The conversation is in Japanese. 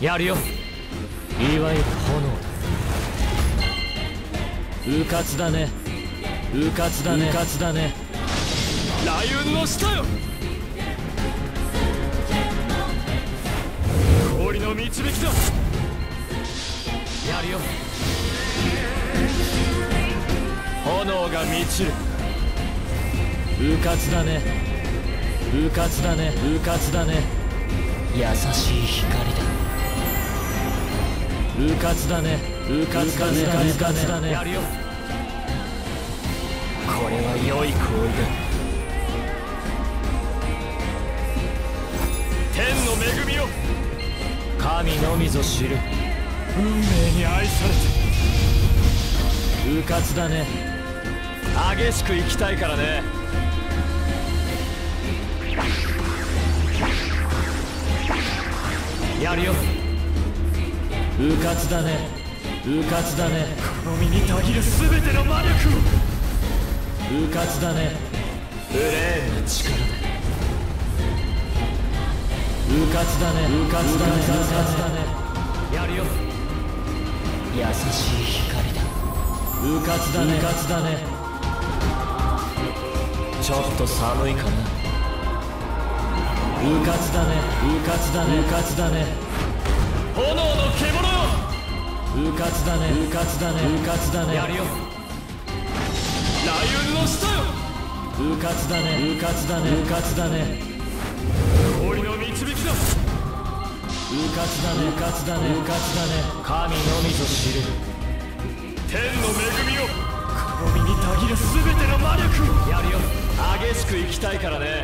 やるよ。いわゆる炎だ。うかつだね。うかつだね。うかつだね。雷雲の下よ。氷の導きだ。やるよ。炎が満ちる。うかつだね。うかつだね。うかつだね。優しい光だうかつだね。うかつだね。うかつだね。やるよ。これは良い行為だ。天の恵みを神のみぞ知る。運命に愛されて。うかつだね。激しく生きたいからね。やるようかつだね。うかつだね。この身にたぎる全ての魔力を。うかつだね。ブレーンの力だうかつだね。うかつだね。うかつだねやるよ。優しい光だ。うかつだね。うかつだね。ちょっと寒いかな。うかつだね。うかつだね。うかつだねかつだねうかつだねうかつだね。やるよ。雷雲の下よ。うかつだねうかつだねうかつだね。氷の導きだ。うかつだねうかつだねうかつだね。神のみぞ知る。天の恵みを。この身にたぎる全ての魔力。をやるよ。激しく生きたいからね